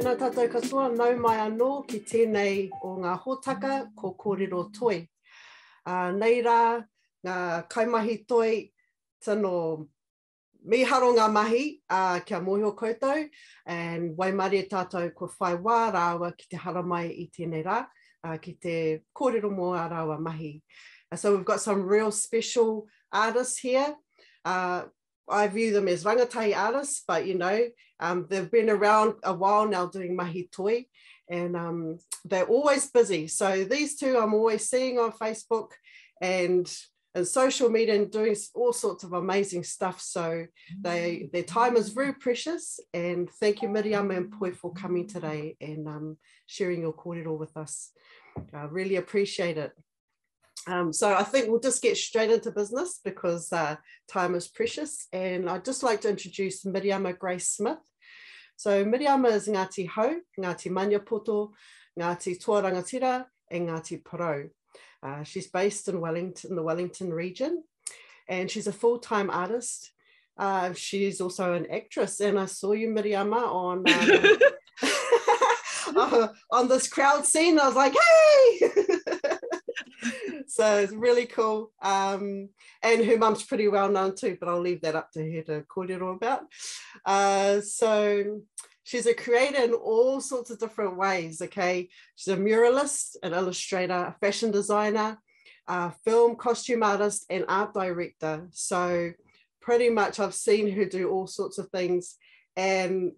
Tēnā tātou katoa, nau mai anō ki tēnei o ngā hōtaka ko kōrero toi. Uh, nei rā, ngā kaimahi toi, tano miharo ngā mahi uh, kia mōhio koutou, and waimari e tātou ko whai wā rāua ki te haramai i tēnei rā, uh, ki te kōrero mō a rāua mahi. Uh, so we've got some real special artists here. Uh, I view them as rangatahi artists, but you know, um, they've been around a while now doing mahi toi, and um, they're always busy. So these two I'm always seeing on Facebook and, and social media and doing all sorts of amazing stuff. So they their time is very precious. And thank you, Miriam and Poi, for coming today and um, sharing your kōrero with us. I really appreciate it. Um, so I think we'll just get straight into business because uh, time is precious. And I'd just like to introduce Miriam Grace Smith. So Miriam is Ngāti Hau, Ngāti Maniapoto, Ngāti Tuarangatira, and Ngāti Porou. Uh, she's based in Wellington, in the Wellington region, and she's a full-time artist. Uh, she's also an actress, and I saw you, Miriama, on um, on this crowd scene. I was like, hey! so it's really cool. Um, and her mum's pretty well known too, but I'll leave that up to her to kōrero about. Uh, so she's a creator in all sorts of different ways, okay? She's a muralist, an illustrator, a fashion designer, a film costume artist, and art director. So pretty much I've seen her do all sorts of things. And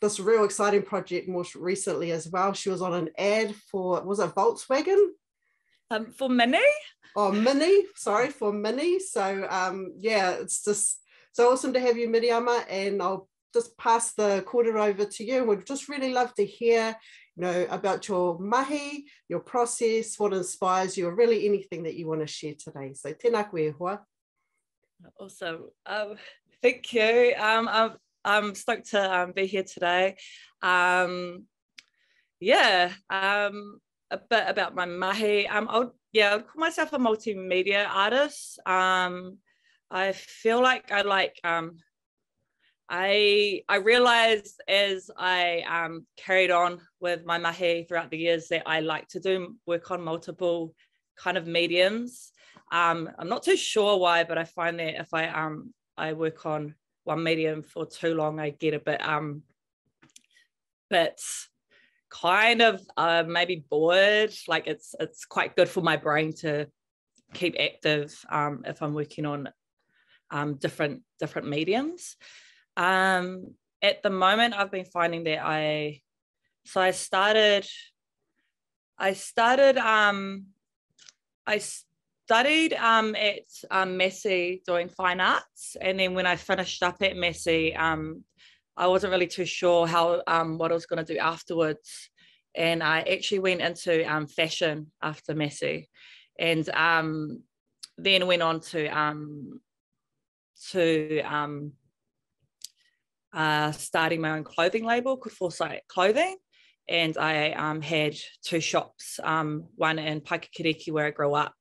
this real exciting project most recently as well. She was on an ad for, was it Volkswagen? Um, for Mini? Oh, Mini. Sorry, for Mini. So um, yeah, it's just so awesome to have you, Miriama, and I'll just pass the quarter over to you. We'd just really love to hear, you know, about your mahi, your process, what inspires you, or really anything that you want to share today. So tēnā koe hoa. Awesome. Um, thank you. Um, I'm, I'm stoked to um, be here today. Um, yeah, um, a bit about my mahi. Um, I'll, yeah, I'd call myself a multimedia artist. Um, I feel like I like, um, I I realized as I um, carried on with my mahi throughout the years that I like to do work on multiple kind of mediums. Um, I'm not too sure why, but I find that if I um I work on one medium for too long, I get a bit um bit kind of uh, maybe bored. Like it's it's quite good for my brain to keep active um, if I'm working on um, different different mediums. Um, at the moment, I've been finding that I so I started I started um, I studied um, at um, Massey doing fine arts, and then when I finished up at Massey, um, I wasn't really too sure how um, what I was going to do afterwards. And I actually went into um, fashion after Massey and um, then went on to um, to um, uh, starting my own clothing label called Foresight Clothing. And I um, had two shops, um, one in Paekākāriki where I grew up,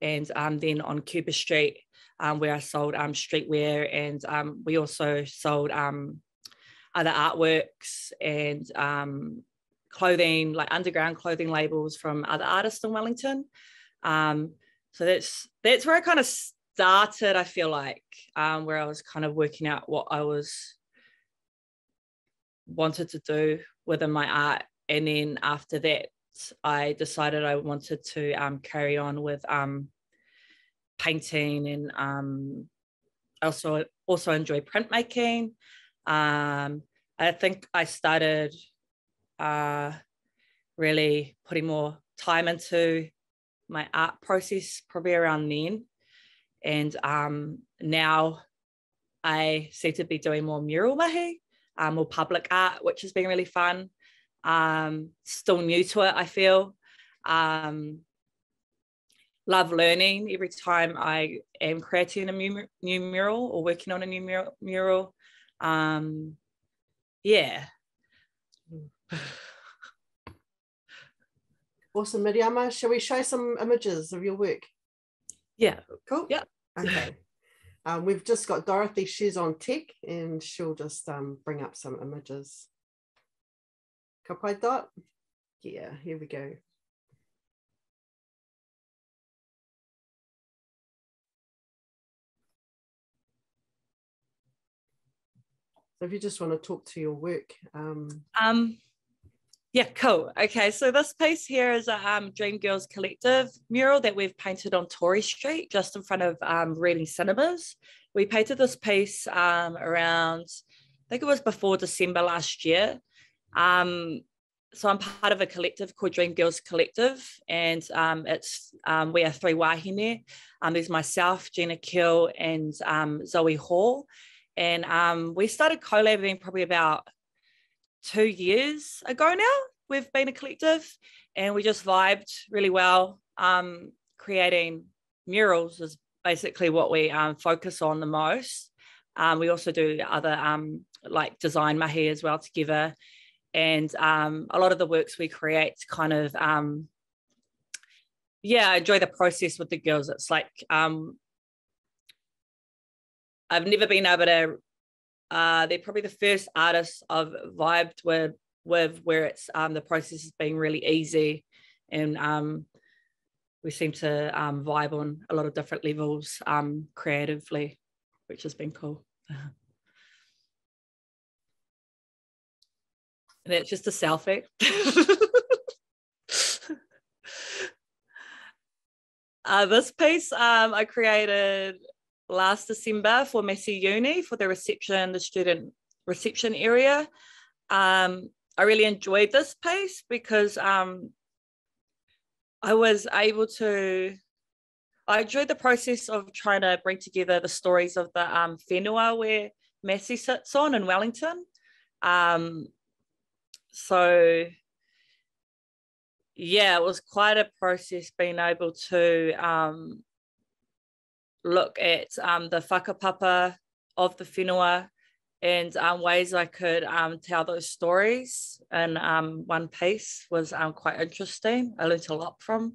and um, then on Cuba Street um, where I sold um, streetwear. And um, we also sold other artworks and clothing, like underground clothing labels from other artists in Wellington. So that's that's where I kind of started. I feel like um, where I was kind of working out what I was wanted to do within my art, and then after that, I decided I wanted to um, carry on with um, painting and um, also also enjoy printmaking. Um, I think I started uh, really putting more time into my art process probably around then. And um, now I seem to be doing more mural mahi, um, more public art, which has been really fun. Um, still new to it, I feel. Um, love learning every time I am creating a new, new mural or working on a new mural. mural. Um, yeah. Awesome, Miriama. Shall we show some images of your work? Yeah. Cool. Yeah. Okay. Um, we've just got Dorothy. She's on tech and she'll just um, bring up some images. Kapai dot. Yeah, here we go. So if you just want to talk to your work. Um, um yeah, cool. Okay, so this piece here is a um, Dream Girls Collective mural that we've painted on Tory Street, just in front of um, Reading Cinemas. We painted this piece um, around, I think it was before December last year. Um, so I'm part of a collective called Dream Girls Collective, and um, it's um, we are three wahine. Um, there's myself, Gina Kiel, and Zoe Hall, and we started collabing probably about two years ago now. We've been a collective and we just vibed really well. Um, creating murals is basically what we um, focus on the most. Um, we also do other um, like design mahi as well together. And um, a lot of the works we create kind of, um, yeah, I enjoy the process with the girls. It's like, I've never been able to uh, they're probably the first artists I've vibed with, with where it's um, the process has been really easy and um, we seem to um, vibe on a lot of different levels um, creatively, which has been cool. and it's just a selfie. uh, this piece um, I created last December for Massey Uni for the reception, the student reception area. Um, I really enjoyed this piece because um, I was able to, I enjoyed the process of trying to bring together the stories of the um, whenua where Massey sits on in Wellington. Um, so yeah, it was quite a process being able to um, look at um, the whakapapa of the whenua and um, ways I could um, tell those stories in um, one piece was um, quite interesting. I learned a lot from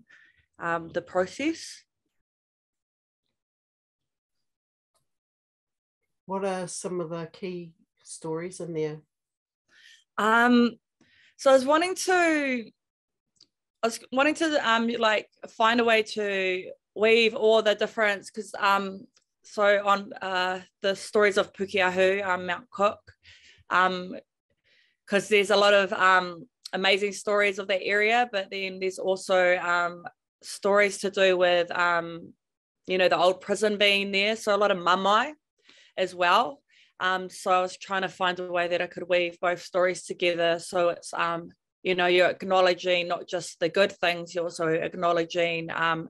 um, the process. What are some of the key stories in there? Um, so I was wanting to, I was wanting to um, like find a way to weave all the difference because um so on uh the stories of Pukeahu, um, Mount Cook, um, because there's a lot of um amazing stories of that area, but then there's also um stories to do with um you know the old prison being there, so a lot of mamai as well. Um, so I was trying to find a way that I could weave both stories together. So it's um, you know, you're acknowledging not just the good things, you're also acknowledging um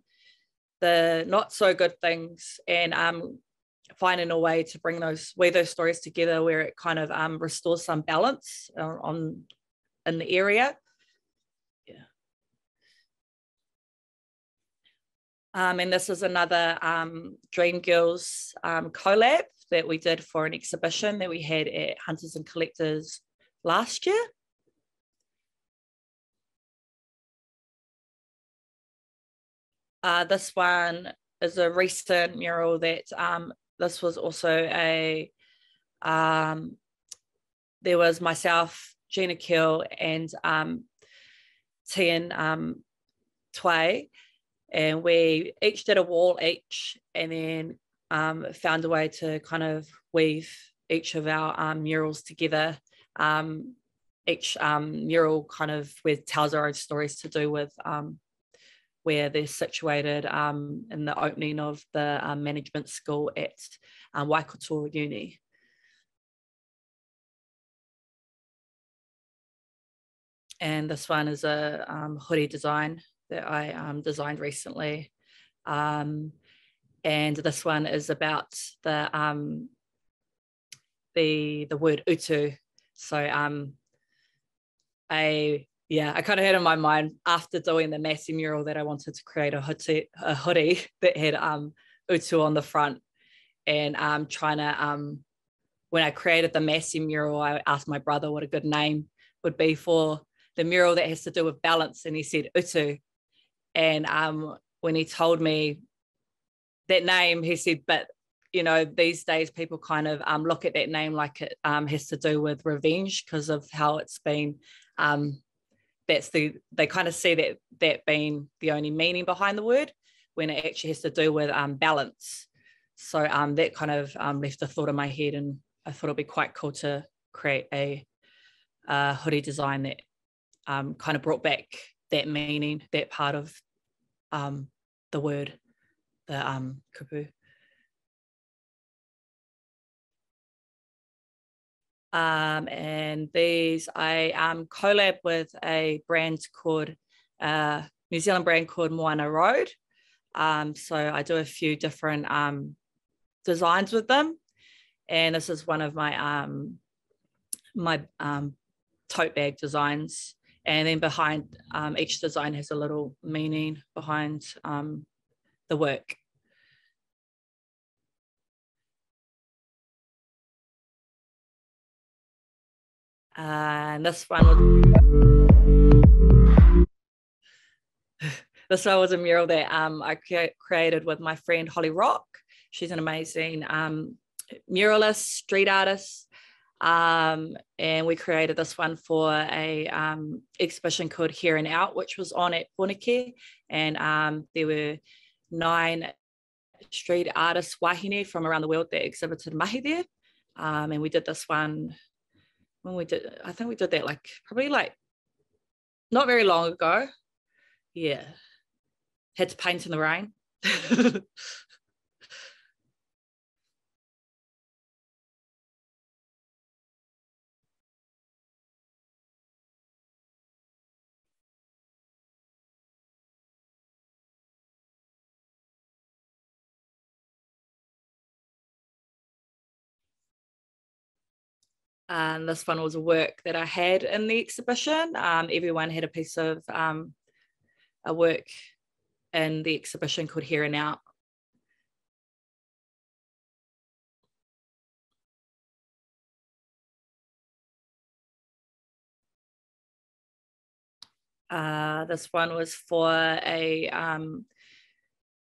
the not so good things and um, finding a way to bring those weave those stories together where it kind of um, restores some balance on, on in the area. Yeah. Um, and this is another um, Dream Girls um, collab that we did for an exhibition that we had at Hunters and Collectors last year. Uh, this one is a recent mural that um, this was also a, um, there was myself, Gina Kiel, and um, Tian um, Tway, and we each did a wall each, and then um, found a way to kind of weave each of our um, murals together. Um, each um, mural kind of with tells our own stories to do with um, where they're situated um, in the opening of the um, management school at um, Waikato Uni. And this one is a um, hoodie design that I um, designed recently. Um, and this one is about the the the word utu. So a yeah, I kind of had in my mind after doing the Massey mural that I wanted to create a hoodie, a hoodie that had um, utu on the front, and um, trying to um, when I created the Massey mural, I asked my brother what a good name would be for the mural that has to do with balance, and he said utu, And um, when he told me that name, he said, but you know, these days people kind of um, look at that name like it um, has to do with revenge because of how it's been. Um, that's the they kind of see that that being the only meaning behind the word when it actually has to do with um, balance. So um, that kind of um, left a thought in my head, and I thought it'd be quite cool to create a, a hoodie design that um, kind of brought back that meaning, that part of um, the word, the um. Um, and these I um, collab with a brand called uh, New Zealand brand called Moana Road. Um, so I do a few different um, designs with them, and this is one of my um, my um, tote bag designs. And then behind each design has a little meaning behind the work. And this one was this one was a mural that um, I created with my friend Holly Rock. She's an amazing um, muralist, street artist, um, and we created this one for a um, exhibition called Here and Out, which was on at Punake, and um, there were nine street artists wahine from around the world that exhibited mahi there, um, and we did this one when we did i think we did that like probably like not very long ago. Yeah. Had to paint in the rain and this one was a work that I had in the exhibition. Um, everyone had a piece of um, a work in the exhibition called Here and Out. Uh, this one was for a um,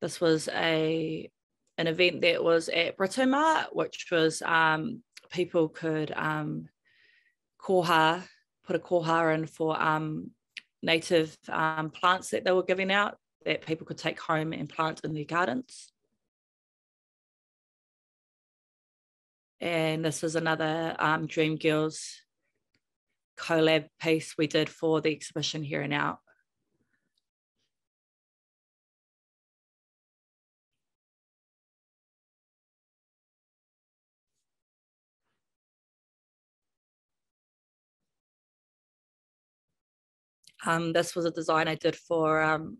this was a an event that was at Britomart, which was um, people could um, koha, put a koha in for um, native um, plants that they were giving out that people could take home and plant in their gardens. And this is another um, Dream Girls collab piece we did for the exhibition here and out. Um, this was a design I did for um,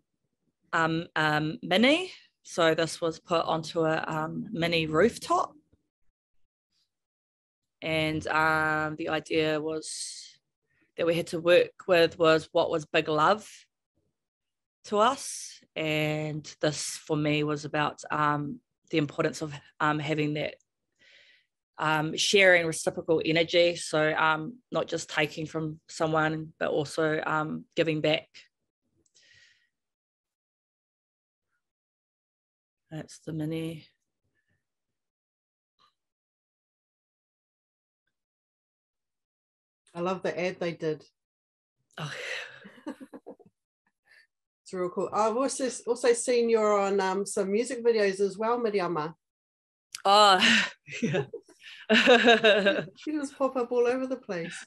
um, um, Mini. So this was put onto a um, mini rooftop. And um, the idea was that we had to work with was what was big love to us. And this for me was about um, the importance of um, having that um, sharing reciprocal energy. So, um, not just taking from someone, but also um, giving back. That's the mini. I love the ad they did. Oh. it's real cool. I've also also seen you're on um, some music videos as well, Miriama. Oh, yeah. she just pop up all over the place.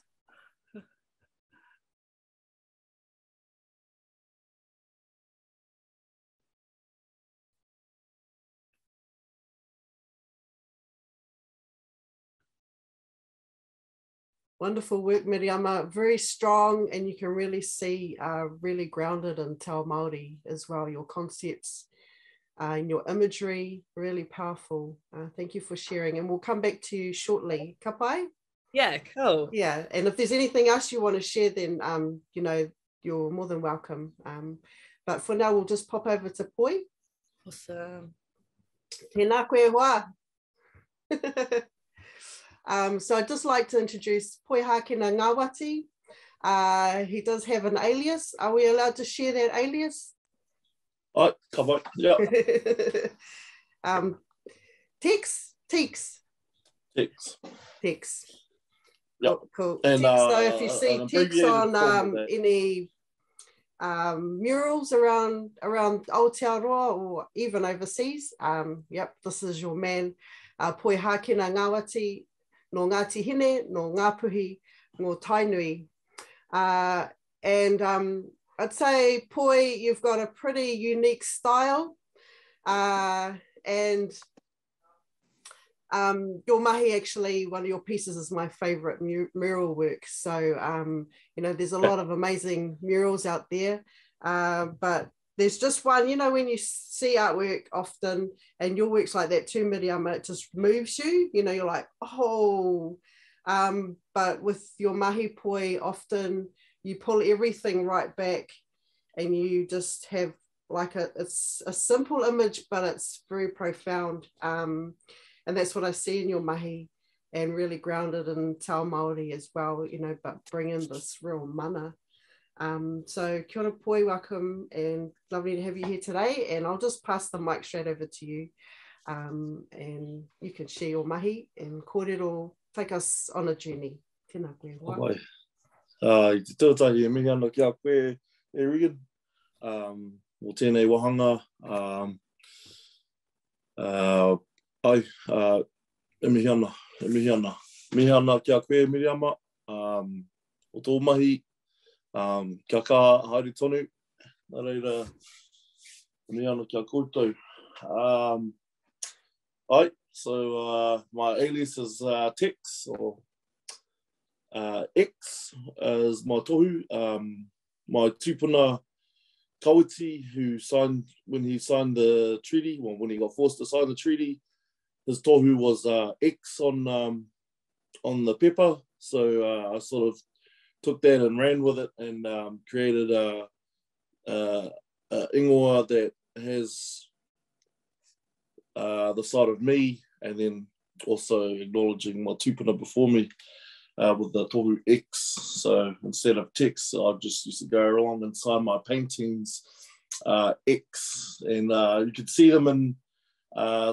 Wonderful work, Miriama. Very strong, and you can really see uh, really grounded in Te Māori as well. Your concepts uh, and your imagery, really powerful. Uh, thank you for sharing. And we'll come back to you shortly. Kapai? Yeah, cool. Yeah. And if there's anything else you want to share, then, um, you know, you're more than welcome. Um, but for now, we'll just pop over to Poi. Awesome. Tēnā koe hoa. um, so I'd just like to introduce Poihakena Ngāwati. Uh, he does have an alias. Are we allowed to share that alias? Ai, ka mai, yeah. um, Tex, Tex, Tex. Tex. Yep. Oh, cool. And, so uh, if you see abbreviated on um, any um, murals around around Aotearoa or even overseas, um, yep, this is your man, uh, Poi Hākina Ngāwati, no Ngāti Hine, no Ngāpuhi, no Tainui. Uh, and um, I'd say, Poi, you've got a pretty unique style. Uh, and um, your mahi actually, one of your pieces is my favorite mu- mural work. So, um, you know, there's a lot of amazing murals out there. Uh, but there's just one, you know, when you see artwork often and your work's like that too, Miriama, it just moves you, you know, you're like, oh, um, but with your mahi poi, often you pull everything right back and you just have like a, it's a simple image, but it's very profound. Um, and that's what I see in your mahi and really grounded in Te Māori as well, you know, but bring in this real mana. Um, so kia ora poi, welcome and lovely to have you here today. And I'll just pass the mic straight over to you. Um, and you can share your mahi and kōrero, take us on a journey. Tēnā koe. Uh, I te tūtahi e mihi ana ki a koe, e Regan. Um, o tēnei wahanga. Um, uh, ai, uh, e mihi ana, e mihi ana. Mihi ana ki a koe, Miriama. Um, o tō mahi, um, kia kā haere tonu. Nā reira, e mihi ana ki a koutou. Um, ai, so uh, my alias is uh, Tex, or X as my tohu. Um, my tupuna Kawiti, who signed when he signed the treaty, well, when he got forced to sign the treaty, his tohu was uh, X on um, on the paper. So uh, I sort of took that and ran with it and um, created a, a, a ingoa that has uh, the side of me and then also acknowledging my tupuna before me uh, with the tohu X. So instead of Techs, I just used to go along and sign my paintings uh, X, and uh, you could see them in uh,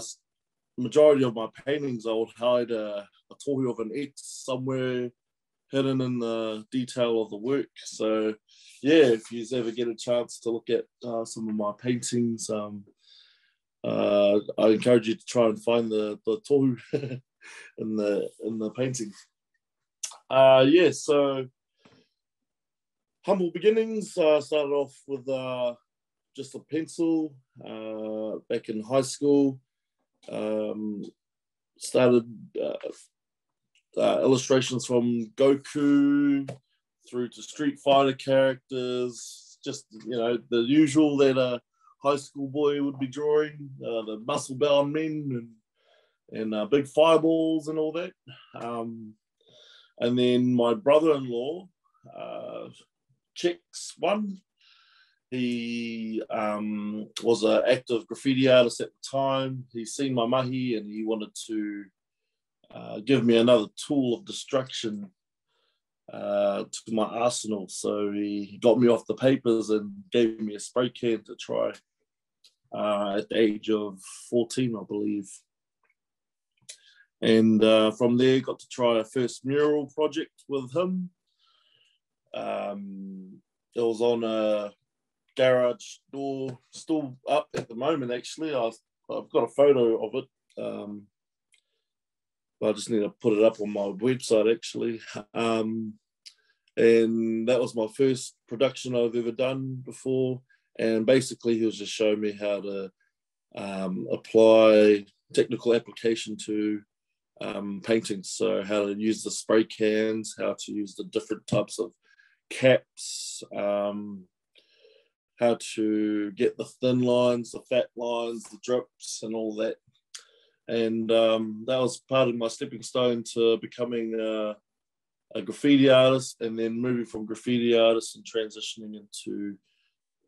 majority of my paintings. I would hide a, a tohu of an X somewhere hidden in the detail of the work. So yeah, if you ever get a chance to look at uh, some of my paintings, um, uh, I encourage you to try and find the the tohu in the in the painting. Uh, yeah, so humble beginnings. Uh, started off with uh, just a pencil uh, back in high school. Um, started uh, uh, illustrations from Goku through to Street Fighter characters, just you know the usual that a high school boy would be drawing, uh, the muscle bound men and and big fireballs and all that. Um, and then my brother-in-law, uh, Chicks one, he um, was an active graffiti artist at the time. He seen my mahi and he wanted to uh, give me another tool of destruction uh, to my arsenal. So he got me off the papers and gave me a spray can to try uh, at the age of 14, I believe. And uh, from there, got to try a first mural project with him. Um, it was on a garage door, still up at the moment. Actually, I've I've got a photo of it. Um, I just need to put it up on my website actually. Um, and that was my first production I've ever done before. And basically, he was just showing me how to um, apply technical application to um, paintings. So how to use the spray cans, how to use the different types of caps, um, how to get the thin lines, the fat lines, the drips, and all that. And um, that was part of my stepping stone to becoming a, a graffiti artist, and then moving from graffiti artist and transitioning into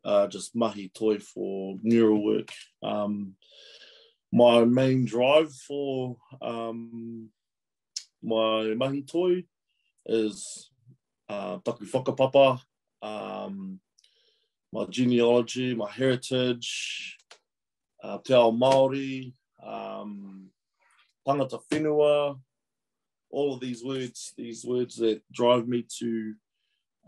uh, just mahi toi for mural work. Um, my main drive for um, my mahi toi is uh, taku whakapapa, um, my genealogy, my heritage, uh, te ao Māori, um, tangata whenua, all of these words, these words that drive me to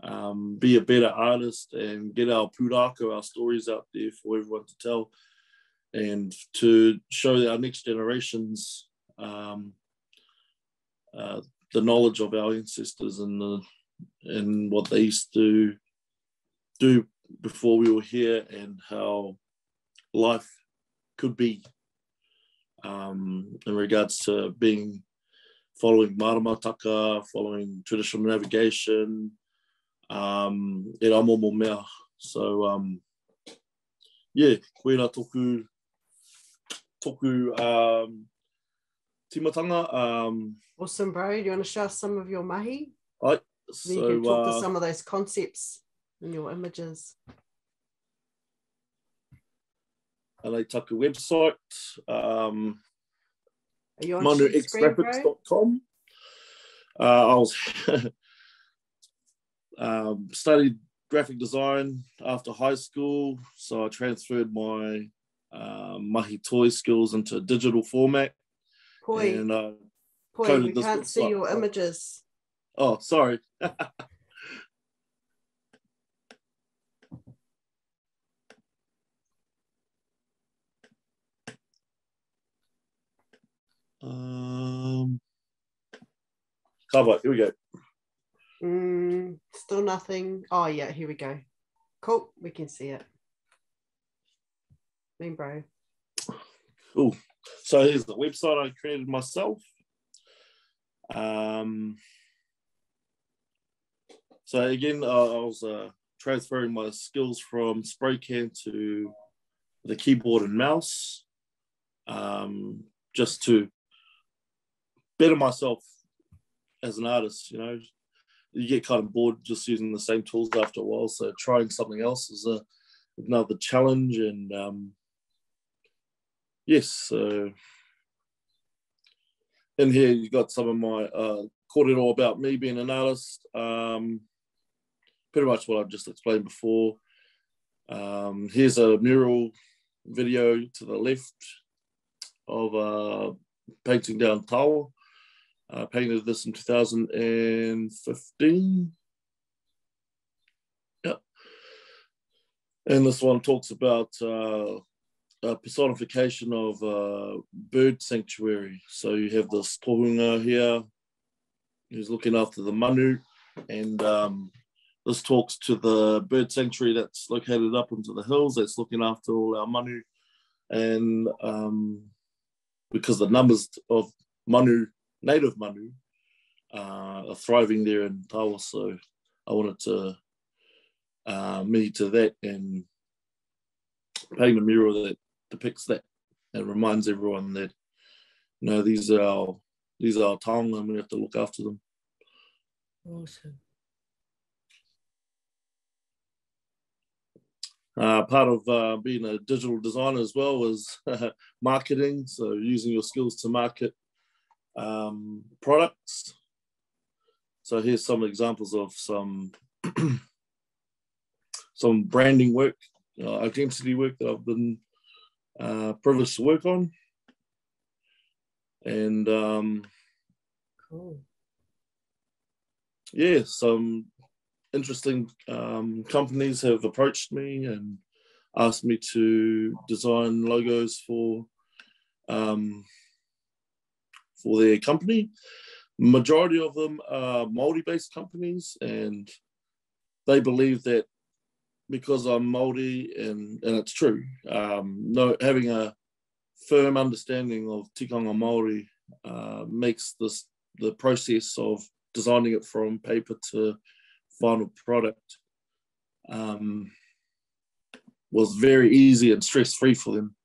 um, be a better artist and get our pūrākau, our stories out there for everyone to tell. And to show our next generations um, uh, the knowledge of our ancestors and the, and what they used to do before we were here and how life could be um, in regards to being following maramataka, following traditional navigation, um, e rā mea. So, um, yeah, koe rā toku, toku um, timatanga. Um, Awesome, bro. Do you want to show us some of your mahi? Ai, So, you can talk to uh, some of those concepts in your images. LA Tucker website, um, Are you on share manuxgraphics.com. Uh, I was um, studied graphic design after high school, so I transferred my uh, mahi toi skills into a digital format. Poi, And uh, coded we can't see your images. oh, sorry. um, cover. Here we go. Mm, still nothing. Oh, yeah, here we go. Cool, we can see it. Mean, bro. Cool. So here's the website I created myself. Um, so again, uh, I was uh, transferring my skills from spray can to the keyboard and mouse, um, just to better myself as an artist. You know, you get kind of bored just using the same tools after a while. So trying something else is a, another challenge, and um, yes, so in here you've got some of my uh all about me being an artist. Um pretty much what I've just explained before. Um here's a mural video to the left of uh painting down Tawa. I painted this in 2015. Yeah. And this one talks about uh a personification of uh, bird sanctuary. So you have this tohunga here who's looking after the manu, and um, this talks to the bird sanctuary that's located up into the hills that's looking after all our manu. And um, because the numbers of manu, native manu, uh, are thriving there in Tawa, so I wanted to uh, me to that and paint a mural that depicts that and reminds everyone that you know these are our these are our taonga and we have to look after them. Awesome. Uh, part of uh, being a digital designer as well is marketing, so using your skills to market um, products. So here's some examples of some some branding work, uh, identity work that I've been uh, privileged to work on. And um, Cool. yeah, some interesting um, companies have approached me and asked me to design logos for um, for their company. Majority of them are Maori-based companies, and they believe that because I'm Maori, and and it's true, um, no having a firm understanding of tikanga Maori uh, makes this the process of designing it from paper to final product um, was very easy and stress free for them.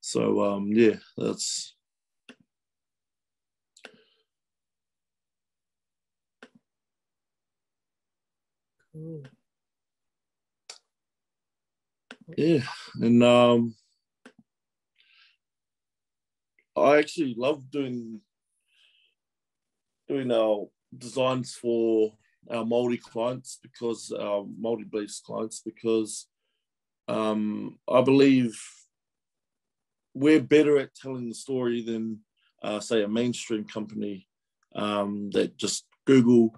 So um, yeah, that's Cool. Yeah, and um, I actually love doing doing our designs for our Maori clients because our Maori based clients because um, I believe we're better at telling the story than, uh, say, a mainstream company um, that just Google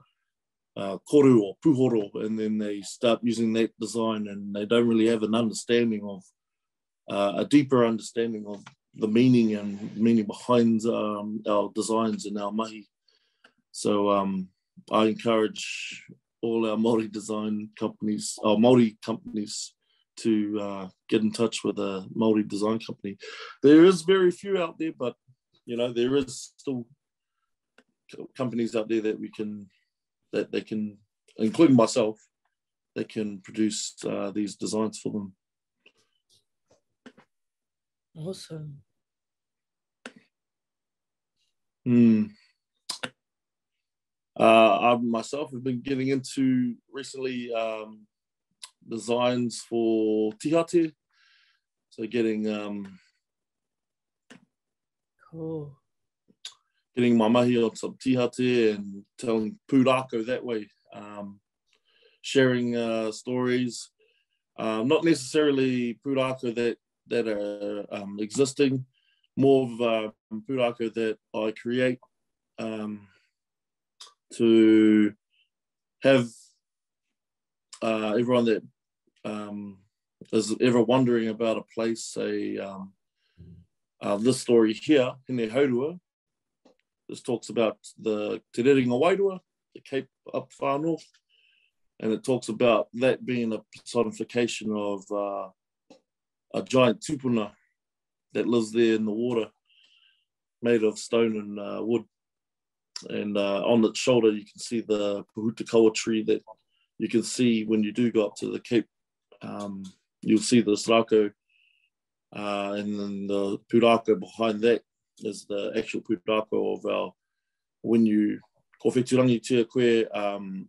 uh, koru or puhoro, and then they start using that design and they don't really have an understanding of, uh, a deeper understanding of the meaning and meaning behind um, our designs and our mahi. So um, I encourage all our Māori design companies, our Māori companies, to uh, get in touch with a Māori design company. There is very few out there, but you know there is still companies out there that we can that they can, including myself, they can produce uh, these designs for them. Awesome. Hmm. Uh, I myself have been getting into recently um, designs for tihate. So getting um, cool. Getting my mahi on some tihate and telling pūrākau that way. Um, sharing uh, stories, uh, not necessarily pūrākau that that are um, existing, more of uh, pūrākau that I create. Um, to have uh, everyone that um, is ever wondering about a place, say, um, uh, this story here, in Hine Haurua, this talks about the Te Rerenga Wairua, the Cape up far north, and it talks about that being a personification of uh, a giant tupuna that lives there in the water, made of stone and uh, wood and uh, on its shoulder you can see the Pōhutukawa tree that you can see when you do go up to the Cape. Um, you'll see the Srako, uh, and then the Purako behind that is the actual Purako of our, when you, ko wheturangi tia koe, um,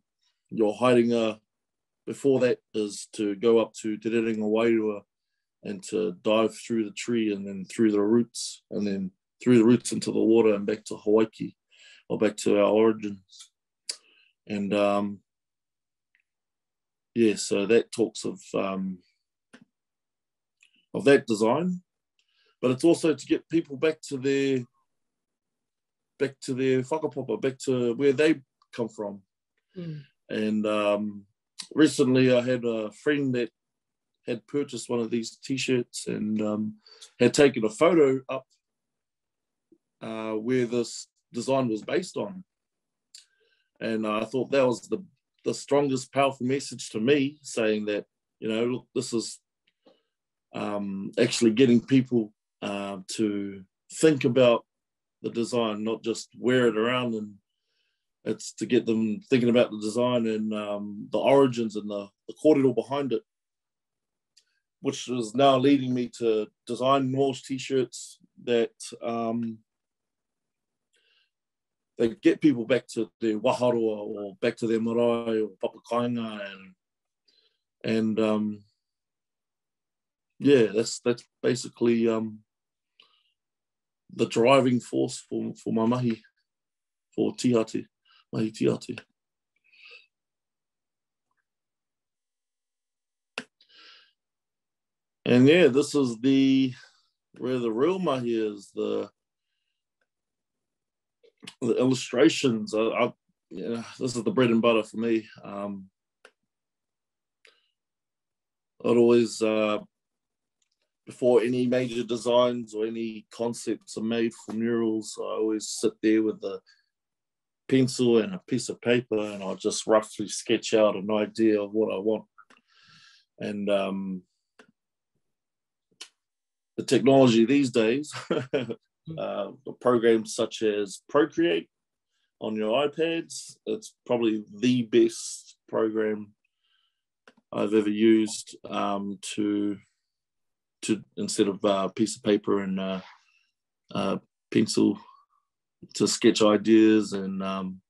your hiding a, before that is to go up to Te Rerenga Wairua and to dive through the tree and then through the roots and then through the roots into the water and back to Hawaiki or back to our origins. And um, yeah, so that talks of um, of that design, but it's also to get people back to their back to their whakapapa, back to where they come from. Mm. And um, recently, I had a friend that had purchased one of these t-shirts and um, had taken a photo up uh, where this design was based on. And I thought that was the, the strongest, powerful message to me, saying that, you know, look, this is um, actually getting people uh, to think about the design, not just wear it around. And it's to get them thinking about the design and um, the origins and the, the behind it, which is now leading me to design Walsh t-shirts that um, they get people back to their waharoa or back to their marae or papakainga and and um, yeah, that's that's basically um, the driving force for, for my mahi, for tihate, mahi tihate. And yeah, this is the where the real mahi is, the the illustrations. I, I yeah, this is the bread and butter for me. Um, I'd always, uh, before any major designs or any concepts are made for murals, I always sit there with a pencil and a piece of paper and I just roughly sketch out an idea of what I want. And um, the technology these days uh, programs such as Procreate on your iPads. It's probably the best program I've ever used um, to to instead of a uh, piece of paper and uh, uh, pencil to sketch ideas and um,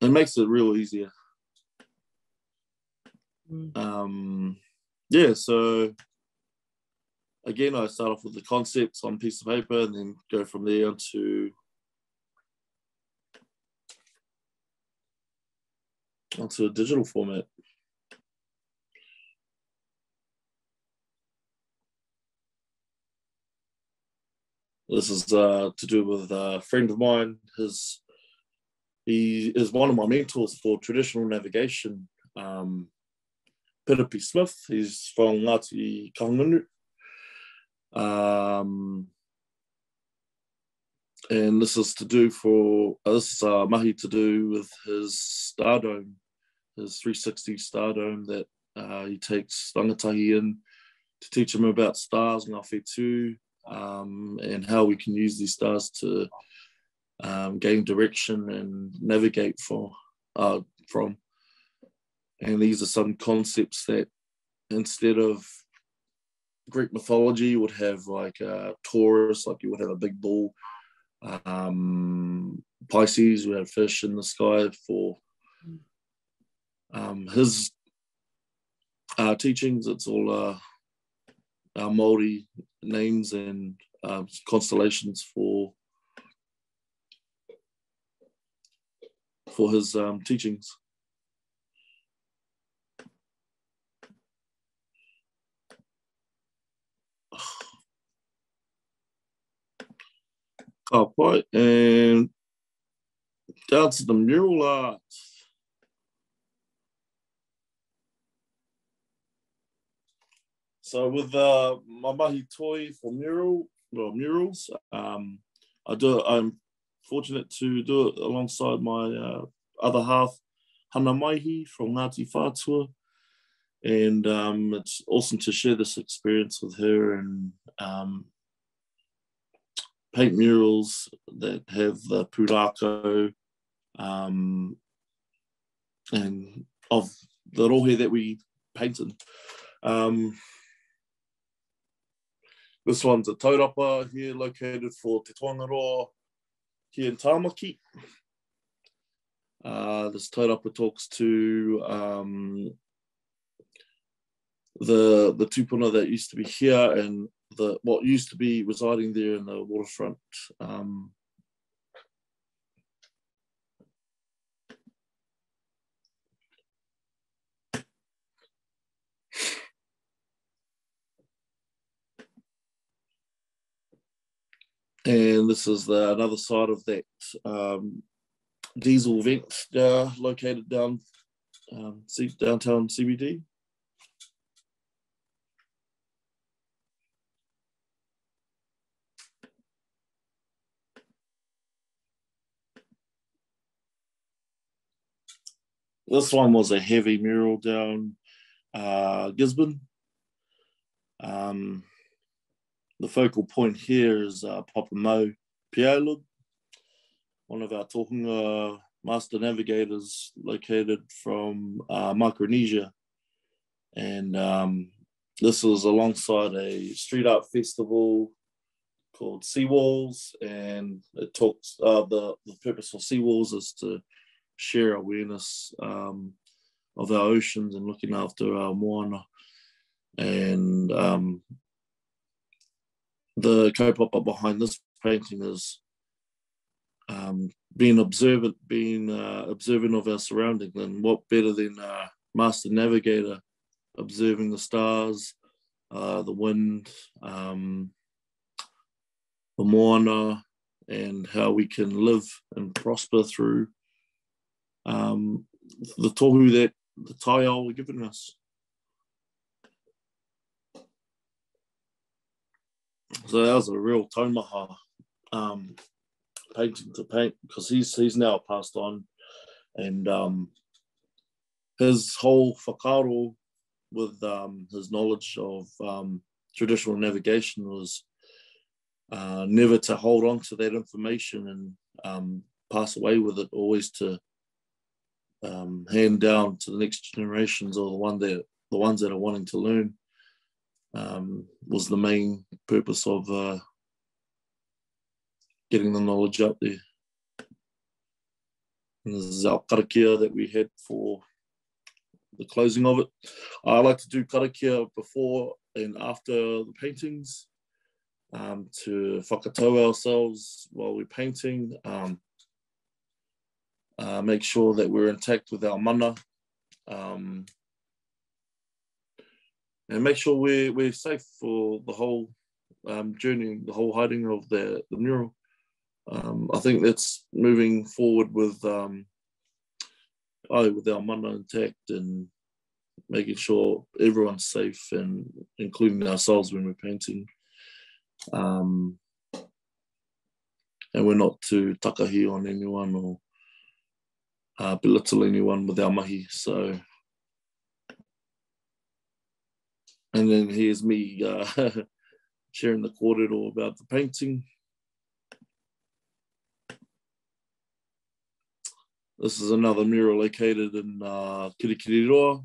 it makes it real easier. Mm. Um, yeah, so again, I start off with the concepts on a piece of paper and then go from there onto onto a digital format. This is uh, to do with a friend of mine. His he is one of my mentors for traditional navigation. Um, Piripi Smith, he's from Ngāti Kahungunu. Um, and this is to do for uh, this is uh, mahi to do with his stardome, his 360 stardome that uh, he takes rangatahi in to teach him about stars and awhitu, um, and how we can use these stars to um, gain direction and navigate for uh, from. And these are some concepts that instead of Greek mythology you would have like a Taurus, like you would have a big bull. Um, Pisces we have fish in the sky for um, his uh, teachings. It's all uh, our Māori names and um, constellations for for his um, teachings. Carport and down to the mural art. So with uh, my mahi toi for mural, well, murals, um, I do. I'm fortunate to do it alongside my uh, other half, Hana Maihi from Ngāti Whātua. And um, it's awesome to share this experience with her and um, paint murals that have the pūrākau um, and of the rohe that we painted. Um, this one's a taurapa here located for Te Tuangaroa here in Tāmaki. Uh, this taurapa talks to um, the the tupuna that used to be here and the what used to be residing there in the waterfront. Um, and this is the, another side of that um, diesel vent uh, located down um, downtown CBD. This one was a heavy mural down uh, Gisborne. Um, the focal point here is uh, Papa Mau Piailug, one of our tohunga master navigators located from uh, Micronesia. And um, this was alongside a street art festival called Seawalls. And it talks, uh, the, the purpose of Seawalls is to share awareness um, of our oceans and looking after our moana. And um, the kaupapa behind this painting is um, being observant, being uh, observant of our surroundings, and what better than uh, master navigator observing the stars, uh, the wind, um, the moana, and how we can live and prosper through um, the tohu that the taiao were giving us. So that was a real taumaha um, painting to paint because he's he's now passed on, and um, his whole whakaaro with um, his knowledge of um, traditional navigation was uh, never to hold on to that information and um, pass away with it, always to um, hand down to the next generations or the one that the ones that are wanting to learn um, was the main purpose of uh, getting the knowledge out there. And this is our karakia that we had for the closing of it. I like to do karakia before and after the paintings um, to whakatau ourselves while we're painting. Um, uh, make sure that we're intact with our mana, um, and make sure we're, we're safe for the whole um, journey, the whole hiding of the, the mural. Um, I think that's moving forward with um, oh, with our mana intact and making sure everyone's safe and including ourselves when we're painting. Um, and we're not to takahi on anyone or uh, belittle anyone with our mahi. So, and then here's me uh, sharing the kōrero about the painting. This is another mural located in uh, Kirikiriroa.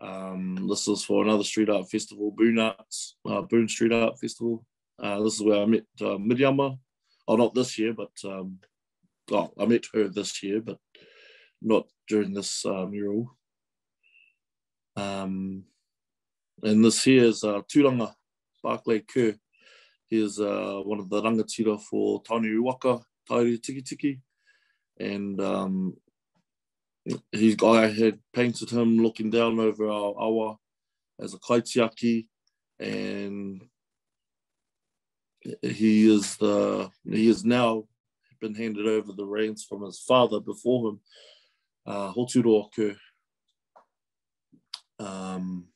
Um, this is for another street art festival, Boon Arts, uh, Boon Street Art Festival. Uh, this is where I met uh, Miriama. Oh, not this year, but um, oh, I met her this year, but not during this uh, mural. Um, and this here is uh, Turanga, Barclay Kerr. He is uh, one of the rangatira for Tāne Uwaka, Tairi Tiki Tiki and um, he, I had painted him looking down over our awa as a kaitiaki, and he is the he is now been handed over the reins from his father before him, uh, Hoturoa. Um,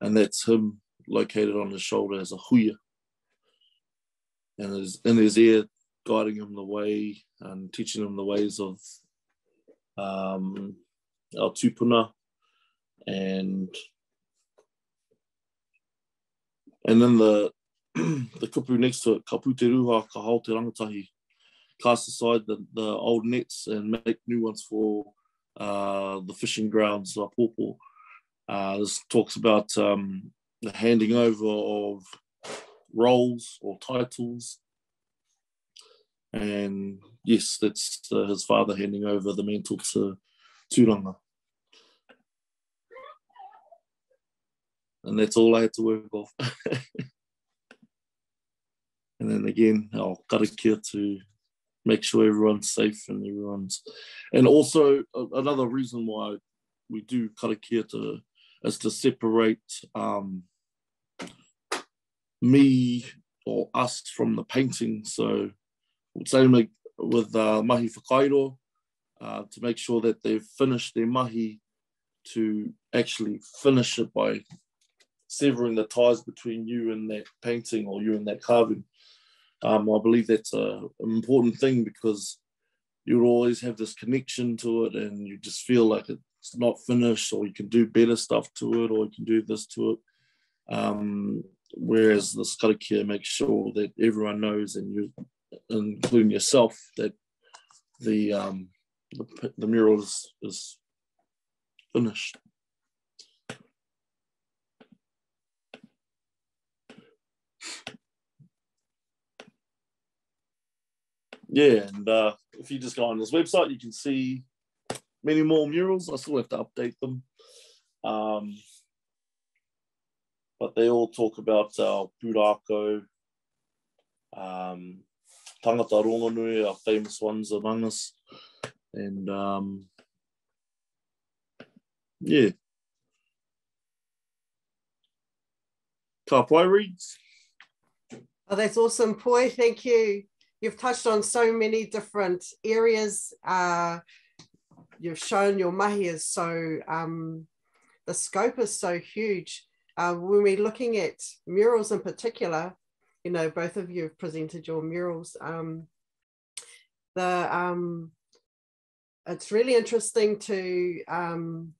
and that's him located on his shoulder as a huia. And his, in his ear, guiding him the way and teaching him the ways of um, our tupuna and and then the the kupu next to it, ka pū te ruha, ka hao te rangatahi, cast aside the, the old nets and make new ones for uh, the fishing grounds, uh, Pōpō. Uh, this talks about um, the handing over of roles or titles and yes, that's uh, his father handing over the mantle to Turanga. And that's all I had to work off. and then again, I'll cut a karakia to make sure everyone's safe and everyone's. And also, another reason why we do karakia to is to separate um, me or us from the painting. So same with uh, mahi whakairo, uh, to make sure that they've finished their mahi to actually finish it by severing the ties between you and that painting or you and that carving. Um, I believe that's a, an important thing because you'll always have this connection to it and you just feel like it's not finished or you can do better stuff to it or you can do this to it. Um, whereas this karakia makes sure that everyone knows and you including yourself, that the um, the, the mural is, is finished. Yeah, and uh, if you just go on this website, you can see many more murals. I still have to update them. Um, but they all talk about uh, Pūrākau, um, tangata rongonui, our famous ones among us. And um, yeah. Ka Poi reads. Oh, that's awesome, Poi. Thank you. You've touched on so many different areas. Uh, you've shown your mahi is so, um, the scope is so huge. Uh, when we're looking at murals in particular, you know, both of you have presented your murals. Um, the um, it's really interesting to um,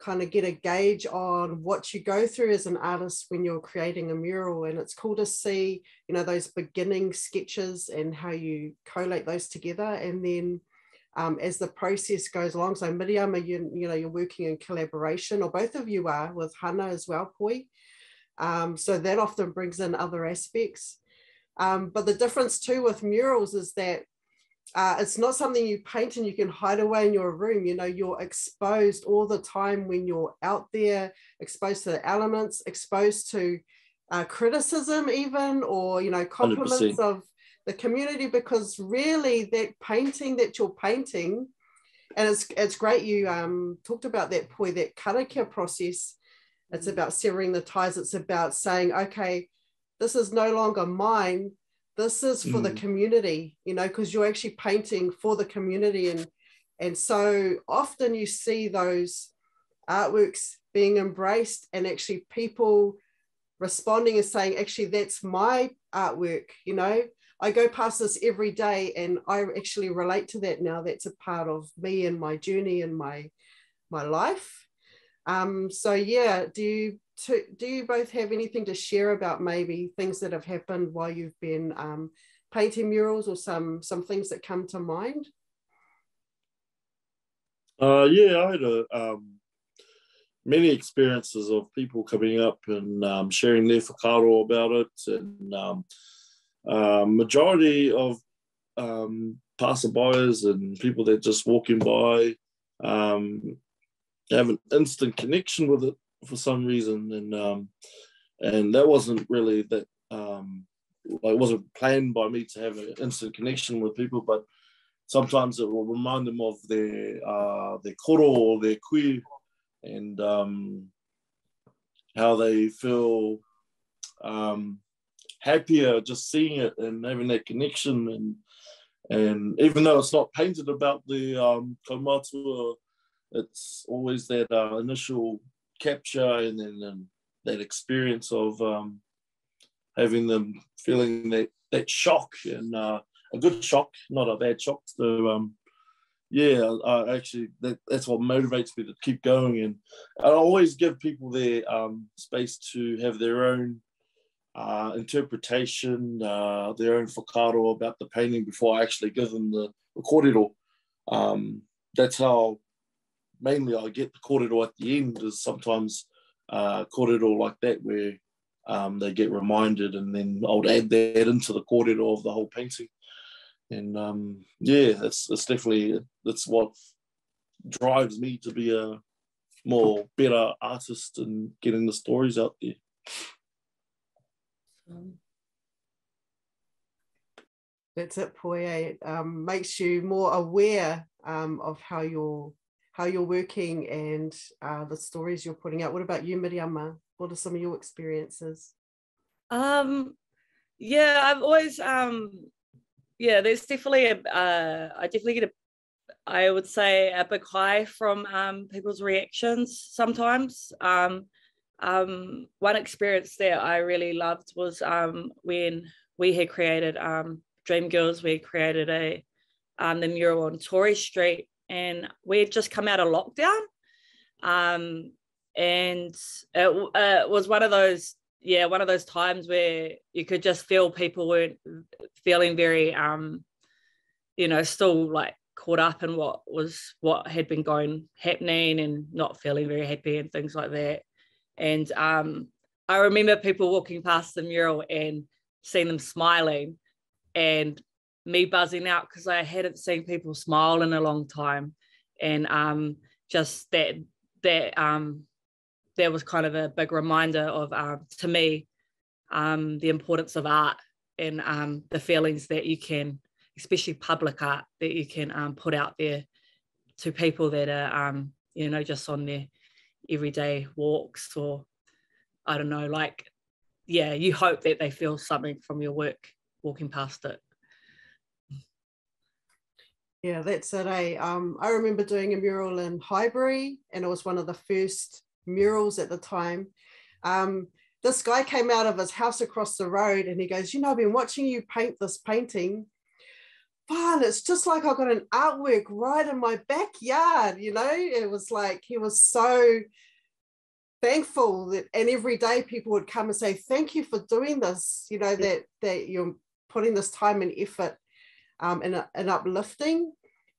kind of get a gauge on what you go through as an artist when you're creating a mural and it's cool to see you know those beginning sketches and how you collate those together and then um, as the process goes along so Miriam you, you know you're working in collaboration or both of you are with Hana as well Poi um, so that often brings in other aspects. Um, but the difference too with murals is that uh, it's not something you paint and you can hide away in your room. You know, you're exposed all the time when you're out there, exposed to the elements, exposed to uh, criticism, even, or, you know, compliments 100%. of the community, because really that painting that you're painting, and it's, it's great you um, talked about that, Poi, that karakia process It's about severing the ties. It's about saying, okay, this is no longer mine. This is for mm. the community, you know, because you're actually painting for the community. And and so often you see those artworks being embraced and actually people responding and saying, actually, that's my artwork, you know. I go past this every day and I actually relate to that now. That's a part of me and my journey and my my life. Um, so yeah, do you to, do you both have anything to share about maybe things that have happened while you've been um, painting murals or some some things that come to mind? Uh, yeah, I had a, um, many experiences of people coming up and um, sharing their whakaaro about it, and um, uh, majority of um, and people that just walking by um, have an instant connection with it for some reason, and um, and that wasn't really that um, wasn't planned by me to have an instant connection with people, but sometimes it will remind them of their uh, their koro or their kui, and um, how they feel um, happier just seeing it and having that connection and and even though it's not painted about the um, kaumatua, it's always that uh, initial capture and then um, that experience of um, having them feeling that that shock and uh, a good shock, not a bad shock. So um, yeah, I actually that, that's what motivates me to keep going, and I always give people their um, space to have their own uh, interpretation, uh, their own whakaaro about the painting before I actually give them the, the kōrero. Um, that's how mainly I get the kōrero at the end is sometimes uh, kōrero like that where um, they get reminded and then I'll add that into the kōrero of the whole painting. And um, yeah, it's definitely, that's what drives me to be a more better artist and getting the stories out there. That's it, Poi. It um, makes you more aware um, of how you're how you're working and uh, the stories you're putting out. What about you, Miriama? What are some of your experiences? Um, yeah, I've always um, yeah, there's definitely a uh, I definitely get a I would say a big high from um, people's reactions sometimes. Um, um, one experience that I really loved was um, when we had created um, Dream Girls, we created a um, the mural on Tory Street, and we had just come out of lockdown, um, and it, uh, it was one of those yeah one of those times where you could just feel people weren't feeling very um, you know still like caught up in what was what had been going happening and not feeling very happy and things like that and um, I remember people walking past the mural and seeing them smiling and me buzzing out because I hadn't seen people smile in a long time. And um, just that, that, um, that was kind of a big reminder of, um, to me, um, the importance of art and um, the feelings that you can, especially public art, that you can um, put out there to people that are, um, you know, just on their everyday walks or I don't know, like, yeah, you hope that they feel something from your work walking past it. Yeah, that's it. Eh? Um, I remember doing a mural in Highbury, and it was one of the first murals at the time. Um, this guy came out of his house across the road and he goes, You know, I've been watching you paint this painting. Fun, it's just like I got an artwork right in my backyard, you know? It was like he was so thankful that and every day people would come and say thank you for doing this you know that that you're putting this time and effort um, and, and uplifting.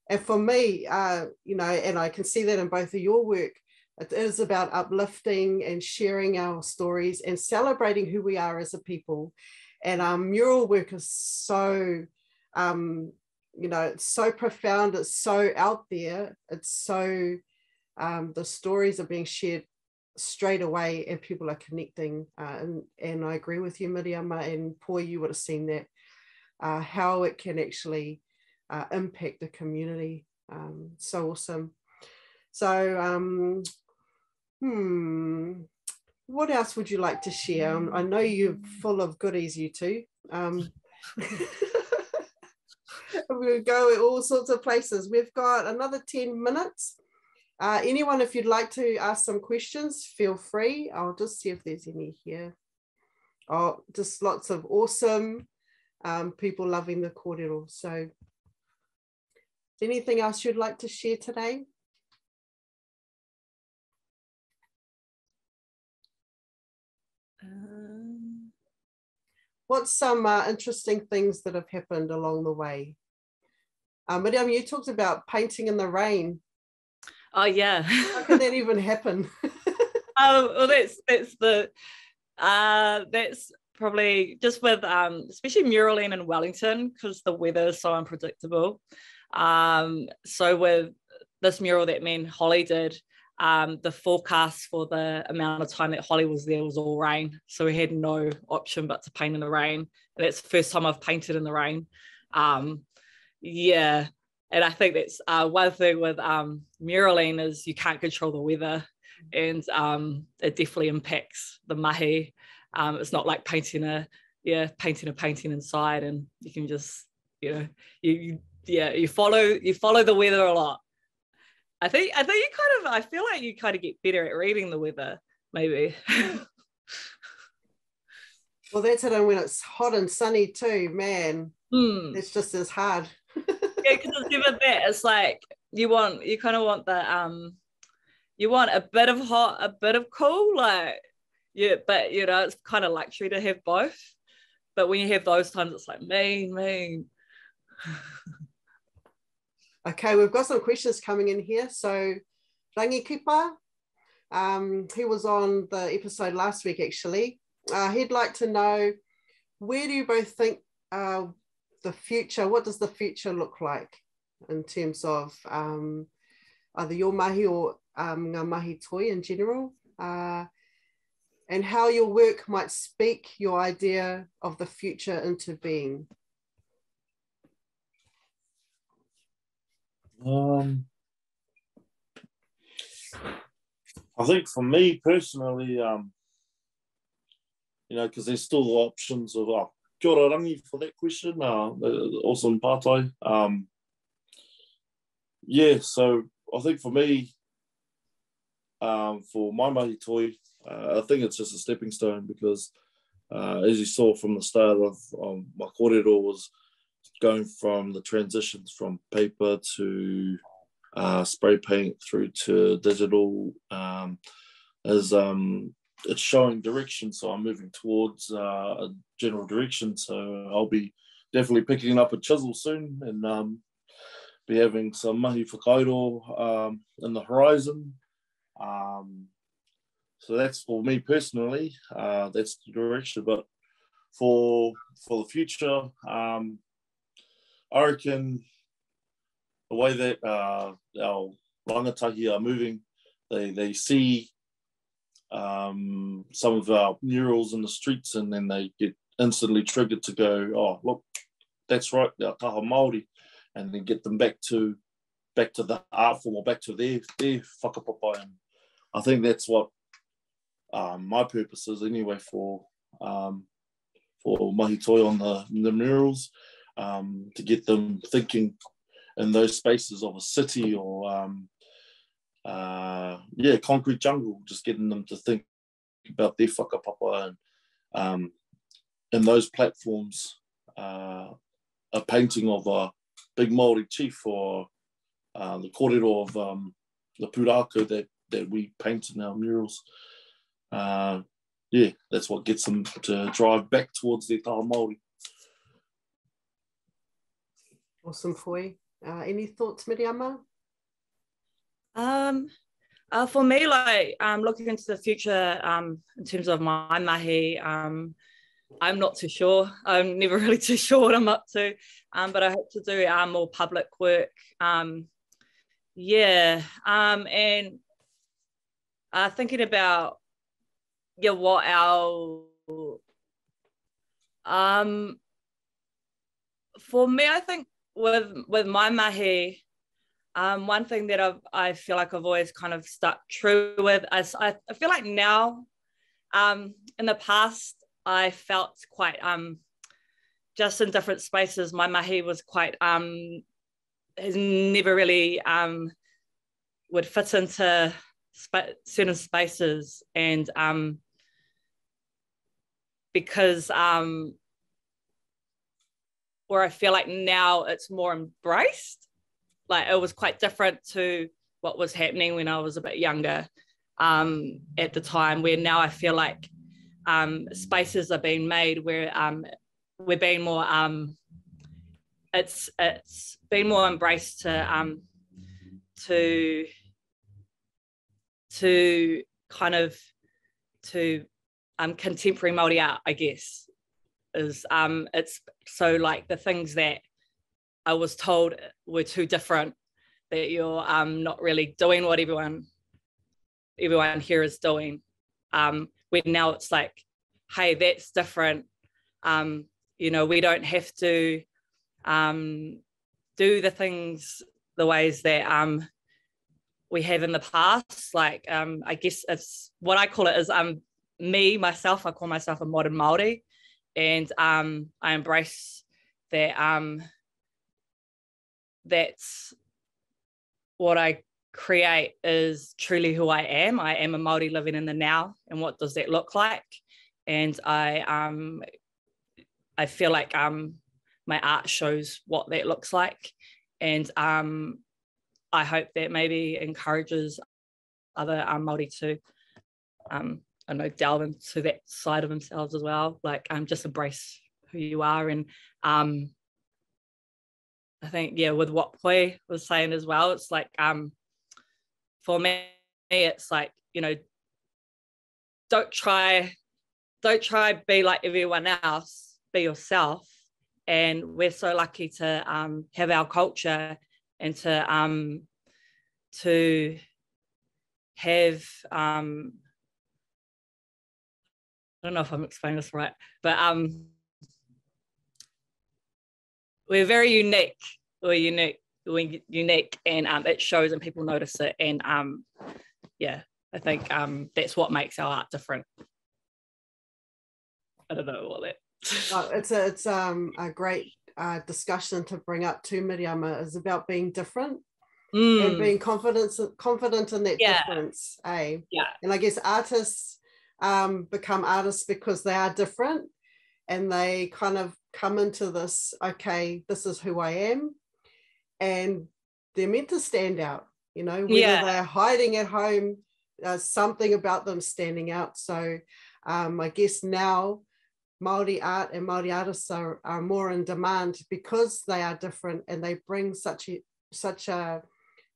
And for me uh, you know and i can see that in both of your work it is about uplifting and sharing our stories and celebrating who we are as a people. And um, mural work is so um, you know it's so profound it's so out there it's so um, the stories are being shared straight away and people are connecting. Uh, and, and I agree with you, Miriama and Poi, you would have seen that, uh, how it can actually uh, impact the community. Um, so awesome. So, um, hmm, what else would you like to share? I know you're full of goodies, you two. Um, we go all sorts of places. We've got another 10 minutes. Uh, anyone, if you'd like to ask some questions, feel free. I'll just see if there's any here. Oh, just lots of awesome um, people loving the kōrero. So anything else you'd like to share today? Um, What's some uh, interesting things that have happened along the way? Uh, Miriam, you talked about painting in the rain. Oh yeah. How can that even happen? oh well, that's that's the uh, that's probably just with um, especially muraling in Wellington because the weather is so unpredictable. Um, so with this mural that me and Holly did, um, the forecast for the amount of time that Holly was there was all rain. So we had no option but to paint in the rain. And it's the first time I've painted in the rain. Um, yeah. And I think that's uh, one thing with um, muraling is you can't control the weather and um, it definitely impacts the mahi. Um, it's not like painting a, yeah, painting a painting inside and you can just, you know, you, you yeah, you follow, you follow the weather a lot I think I think you kind of I feel like you kind of get better at reading the weather, maybe. well, that's it. And when it's hot and sunny too, man, mm. it's just as hard. Yeah, because it's even that. It's like you want you kind of want the um you want a bit of hot, a bit of cool, like yeah, but you know, it's kind of luxury to have both. But when you have those times, it's like mean, mean. Okay, we've got some questions coming in here. So Rangi Kipa, um, he was on the episode last week actually. Uh, he'd like to know where do you both think uh, the future, what does the future look like in terms of um, either your mahi or um, ngā mahi toi in general? Uh, and how your work might speak your idea of the future into being. Um, I think for me personally, um, you know, because there's still options of, oh, kia ora rangi for that question, uh, also in Pātai. Um, yeah, so I think for me, um, for my mahi toi, uh, I think it's just a stepping stone because, uh, as you saw from the start of um, my kōrero was going from the transitions from paper to uh, spray paint through to digital um, um, it's showing direction. So I'm moving towards uh, a general direction. So I'll be definitely picking up a chisel soon and um, be having some mahi whakairo um, in the horizon. Um, so that's for me personally. Uh, that's the direction. But for for the future, um, I reckon the way that uh, our rangatahi are moving, they they see um, some of our murals in the streets, and then they get instantly triggered to go, oh look, that's right, our taha Maori, and then get them back to back to the art form or back to their their whakapapa. And I think that's what um, my purpose is anyway for um, for mahi toi on the the murals um, to get them thinking in those spaces of a city or um, uh, yeah, concrete jungle, just getting them to think about their whakapapa and um, in those platforms, uh, a painting of a big Maori chief or uh, the kōrero of um, the pūrākau that, that we paint in our murals. Uh, yeah, that's what gets them to drive back towards their taha Māori. Awesome, Poi. Uh, any thoughts, Miriama? Um, uh, for me, like um, looking into the future um, in terms of my mahi, um, I'm not too sure. I'm never really too sure what I'm up to, um, but I hope to do um, more public work. Um, yeah, um, and uh, thinking about yeah, what our um, for me, I think with with my mahi, um, one thing that I've, I feel like I've always kind of stuck true with, is I, I feel like now um, in the past, I felt quite um, just in different spaces. My mahi was quite um, has never really um, would fit into sp- certain spaces, and um, because um, where I feel like now it's more embraced. Like it was quite different to what was happening when I was a bit younger um, at the time, where now I feel like um, spaces are being made where um, we're being more, um, it's it's been more embraced to um, to to kind of to um, contemporary Māori art, I guess, is um, it's so like the things that I was told were too different that you're um, not really doing what everyone everyone here is doing. Um, now it's like, hey, that's different. Um, you know, we don't have to um, do the things the ways that um, we have in the past. Like, um, I guess it's what I call it is um, me myself. I call myself a modern Maori, and um, I embrace that. Um, that's what I create is truly who I am. I am a Maori living in the now, and what does that look like? And I um, I feel like um, my art shows what that looks like, and um, I hope that maybe encourages other um, Maori to um, I know delve into that side of themselves as well. Like um, just embrace who you are and um, I think yeah, with what Poi was saying as well, it's like um for me, it's like, you know, don't try, don't try be like everyone else, be yourself. And we're so lucky to um, have our culture and to um, to have um, I don't know if I'm explaining this right, but um, we're very unique. We're unique We're unique and um, it shows and people notice it and um, yeah i think um, that's what makes our art different i don't know what that oh, it's a it's um, a great uh, discussion to bring up to Miriama is about being different mm. and being confident confident in that yeah. difference eh? yeah and i guess artists um, become artists because they are different and they kind of come into this okay this is who i am. And they're meant to stand out you know whether yeah. they're hiding at home uh, something about them standing out. So um, i guess now Maori art and Maori artists are, are more in demand because they are different and they bring such a such a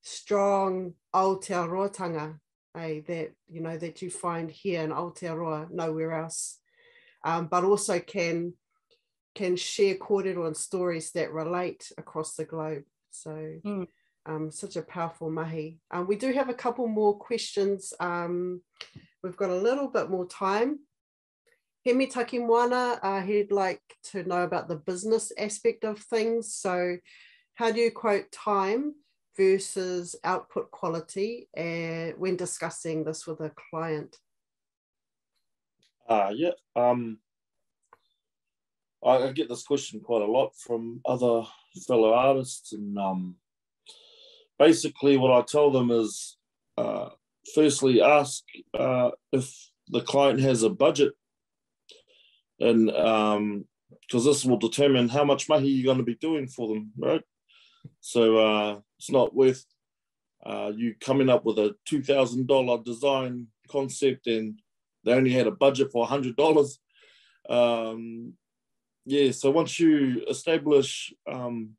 strong Aotearoa eh, that you know that you find here in Aotearoa nowhere else, um, but also can can share kōrero and stories that relate across the globe. So mm. um, such a powerful mahi. Um, we do have a couple more questions. Um, we've got a little bit more time. Hemi Takimwana, uh, he'd like to know about the business aspect of things. So how do you quote time versus output quality uh, when discussing this with a client? Uh, yeah, um, I, get this question quite a lot from other fellow artists, and um, basically, what I tell them is, uh, firstly, ask uh, if the client has a budget, and because um, this will determine how much money you're going to be doing for them, right? So uh, it's not worth uh, you coming up with a two thousand dollar design concept and they only had a budget for a hundred dollars. Um, yeah, so once you establish um,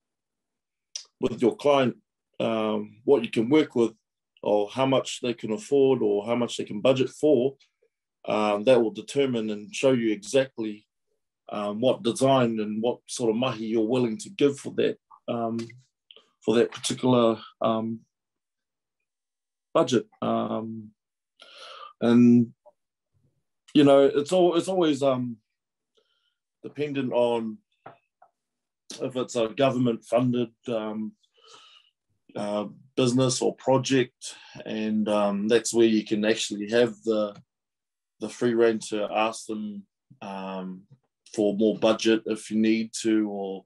with your client um, what you can work with or how much they can afford or how much they can budget for, um, that will determine and show you exactly um, what design and what sort of mahi you're willing to give for that um, for that particular um, budget. and you know, it's all it's always um, dependent on if it's a government funded um, uh, business or project, and um, that's where you can actually have the the free reign to ask them um, for more budget if you need to, or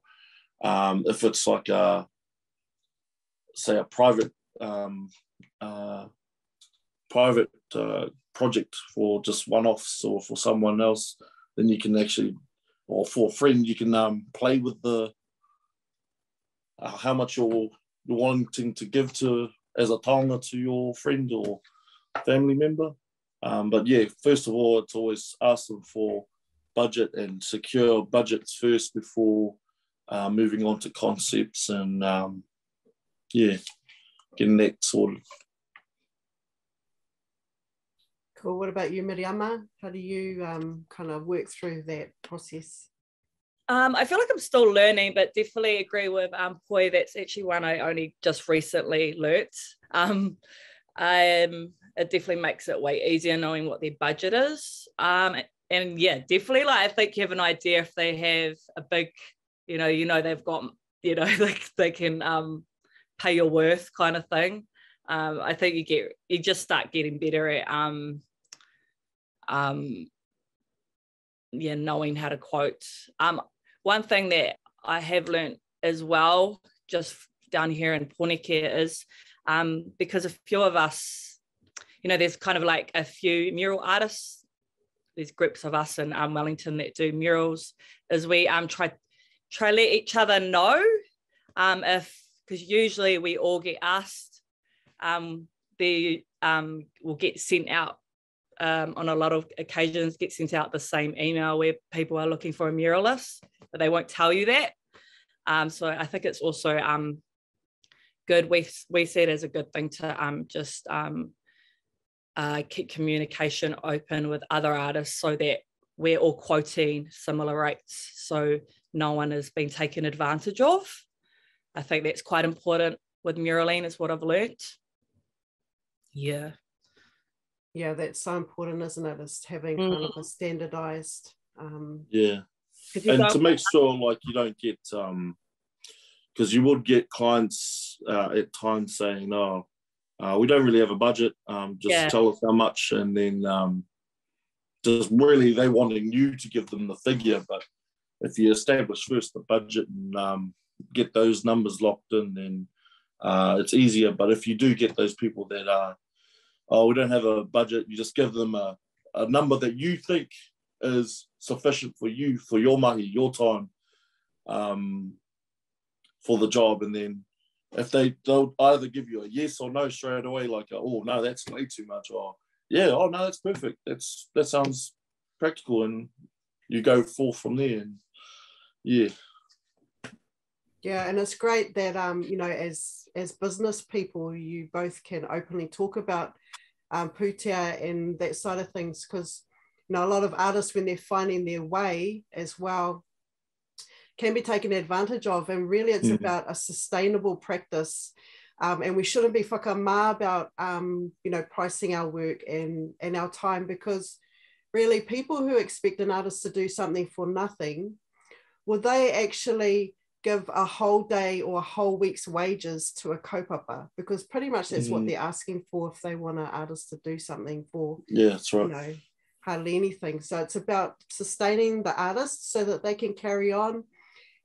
um, if it's like a say a private um, uh, private uh, project for just one offs or for someone else, then you can actually, or for a friend, you can um, play with the uh, how much you're, wanting to give to as a taonga to your friend or family member. Um, but yeah, first of all, it's always ask them for budget and secure budgets first before uh, moving on to concepts and um, yeah, getting that sorted. Cool. What about you, Miriama? How do you um, kind of work through that process? Um, I feel like I'm still learning, but definitely agree with um, Poi. That's actually one I only just recently learnt. Um, um, it definitely makes it way easier knowing what their budget is. Um, and yeah, definitely like I think you have an idea if they have a big, you know, you know they've got, you know, they, they can um, pay your worth kind of thing. Um, I think you get you just start getting better at um, um, yeah, knowing how to quote. Um, one thing that I have learned as well, just down here in Pōneke, is um, because a few of us, you know, there's kind of like a few mural artists. There's groups of us in um, Wellington that do murals. Is we um try try let each other know um if because usually we all get asked um they um will get sent out um, on a lot of occasions get sent out the same email where people are looking for a muralist, but they won't tell you that. Um, so I think it's also um, good. We we see it as a good thing to um, just um, uh, keep communication open with other artists so that we're all quoting similar rates, so no one is being taken advantage of. I think that's quite important with muraline is what I've learnt. Yeah yeah, that's so important, isn't it? Is having mm. kind of a standardized. Um, yeah, and to make sure like you don't get um, because you would get clients uh, at times saying, "No, uh, we don't really have a budget. Um, just yeah. tell us how much," and then um, just really they wanting you to give them the figure. But if you establish first the budget and um, get those numbers locked in, then uh, it's easier. But if you do get those people that are oh, we don't have a budget. You just give them a, a number that you think is sufficient for you, for your money, your time, um, for the job. And then if they don't either give you a yes or no straight away, like, oh, no, that's way too much, or yeah, oh, no, that's perfect. That's That sounds practical. And you go forth from there. And yeah. Yeah, and it's great that um, you know, as as business people, you both can openly talk about um, pūtea and that side of things because you know a lot of artists when they're finding their way as well can be taken advantage of and really it's mm-hmm. about a sustainable practice um, and we shouldn't be whakamā about um, you know pricing our work and and our time because really people who expect an artist to do something for nothing will they actually give a whole day or a whole week's wages to a kaupapa because pretty much that's mm. what they're asking for if they want an artist to do something for yeah that's right you know hardly anything so it's about sustaining the artist so that they can carry on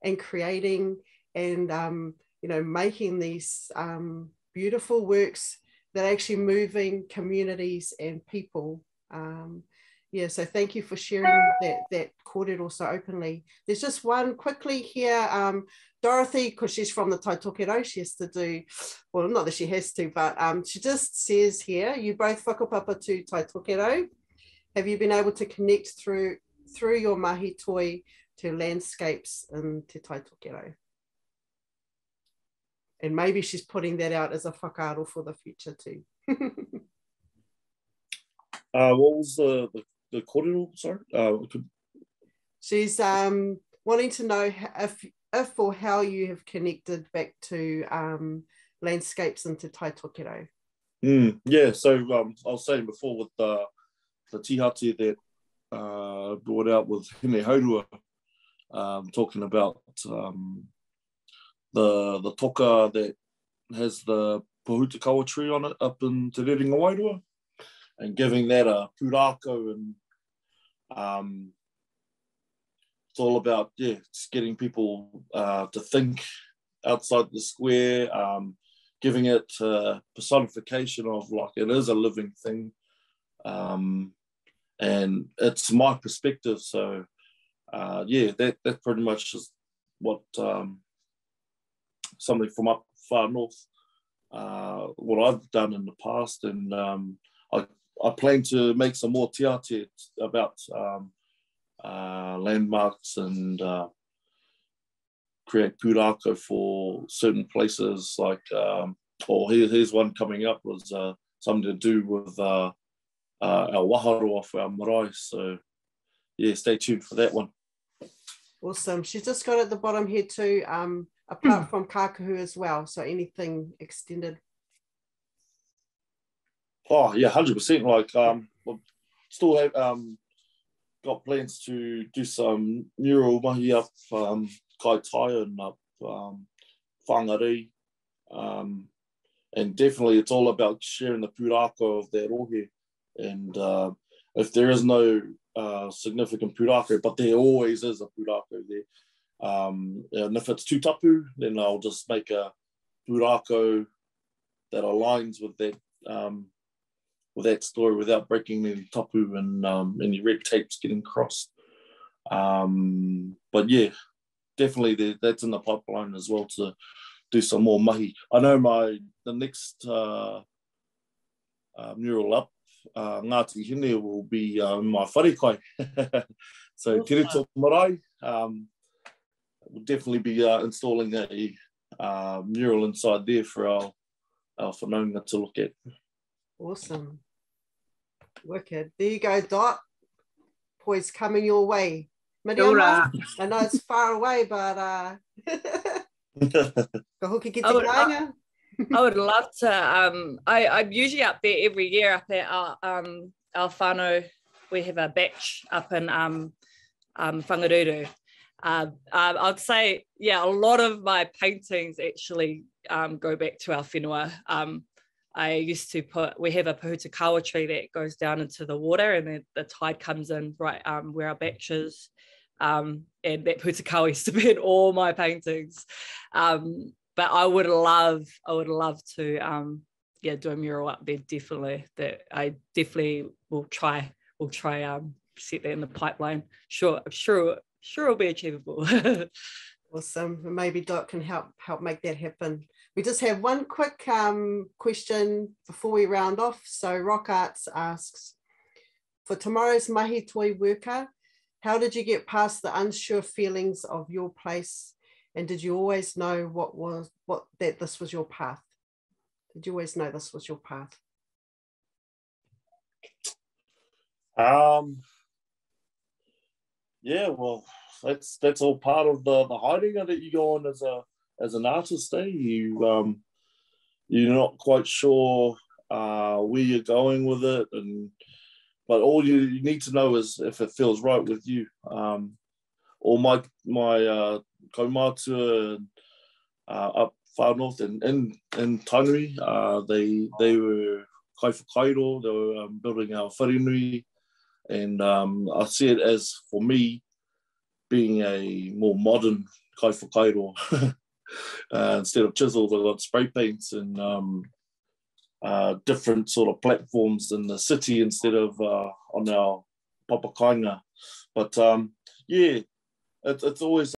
and creating and um, you know making these um, beautiful works that are actually moving communities and people um, yeah, so thank you for sharing that that kōrero so openly. There's just one quickly here. Um, Dorothy, because she's from the Tai Tokerau, she has to do, well, not that she has to, but um, she just says here, you both whakapapa to Tai Tokerau. Have you been able to connect through through your mahi toi to landscapes in Te Tai Tokerau? And maybe she's putting that out as a whakaaro for the future too. uh, what was the, the the kōrero, sorry? Uh, could... She's um, wanting to know if, if or how you have connected back to um, landscapes into Tai Tokerau. Mm, yeah, so um, I was saying before with the, the tihati that uh, brought out with Hine Haurua, um, talking about um, the the toka that has the Pōhutukawa tree on it up in Te Rerenga Wairua and giving that a pūrākau and um, it's all about yeah, just getting people uh, to think outside the square, um, giving it a personification of like it is a living thing, um, and it's my perspective. So uh, yeah, that that pretty much is what um, something from up far north. Uh, what I've done in the past, and um, I plan to make some more tiate about um, uh, landmarks and uh, create pūrākau for certain places. Like, um, or here, here's one coming up was uh, something to do with uh, uh, our waharoa for our marae. So, yeah, stay tuned for that one. Awesome. She's just got at the bottom here too, um, apart from Kakahu as well. So anything extended Oh yeah, hundred percent. Like um, still have um, got plans to do some mural mahi up um, Kaitaia and up um, Whangarei. Um, and definitely it's all about sharing the pūrākau of that rohe. And uh, if there is no uh, significant pūrākau, but there always is a pūrākau there. Um, and if it's too tapu, then I'll just make a pūrākau that aligns with that um, with that story without breaking any tapu and um, any red tapes getting crossed. Um, but yeah, definitely that's in the pipeline as well to do some more mahi. I know my the next uh, uh, mural up, uh, Ngāti Hine, will be uh, my wharekai. so Te Rito Marae, um, we'll definitely be uh, installing a uh, mural inside there for our, our whanaunga to look at. Awesome. Wicked. There you go, Dot. Poi's coming your way. Miriama, I know it's far away, but uh I would, I, I would love to. Um, I, I'm usually up there every year up at our, um, Alfano. We have a bach up in um, um, Whangaruru. Uh, um, I'd say, yeah, a lot of my paintings actually um, go back to our whenua. Um, I used to put, we have a pohutukawa tree that goes down into the water and then the tide comes in right um, where our bach is. Um, and that pohutukawa used to be in all my paintings. Um, but I would love, I would love to, um, yeah, do a mural up there. Definitely, that I definitely will try. Will try um, set that in the pipeline. Sure, I'm sure, sure, it'll be achievable. awesome. Maybe Dot can help help make that happen. We just have one quick um, question before we round off. So Rock Arts asks, for tomorrow's mahi toi worker, how did you get past the unsure feelings of your place? And did you always know what was what that this was your path? Did you always know this was your path? Um yeah, well, that's that's all part of the the hiding that you go on as a as an artist, eh? You um, you're not quite sure uh, where you're going with it, and but all you, you need to know is if it feels right with you. Um, all my my uh, uh, up far north in in, in uh, they they were kai they were um, building our wharenui, and um, I see it as for me being a more modern kai whakairo. uh, instead of chisels, I've got spray paints and um, uh, different sort of platforms in the city instead of uh, on our papakainga. But um, yeah, it, it's always